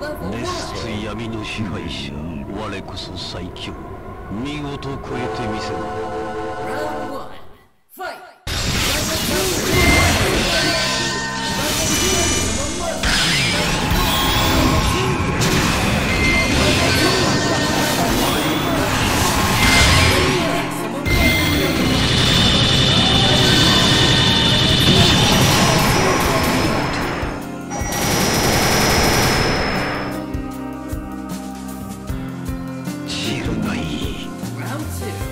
熱水闇の支配者我こそ最強。見事超えてみせろ。知るがいい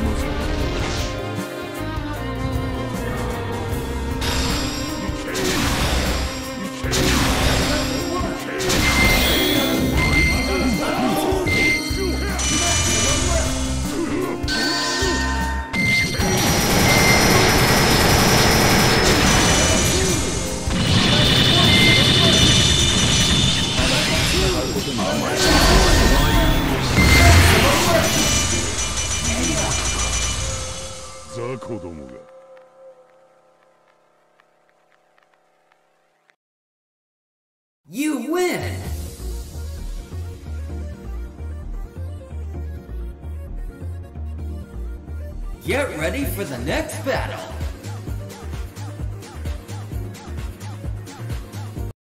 雑魚どもが You win. Get ready for the next battle.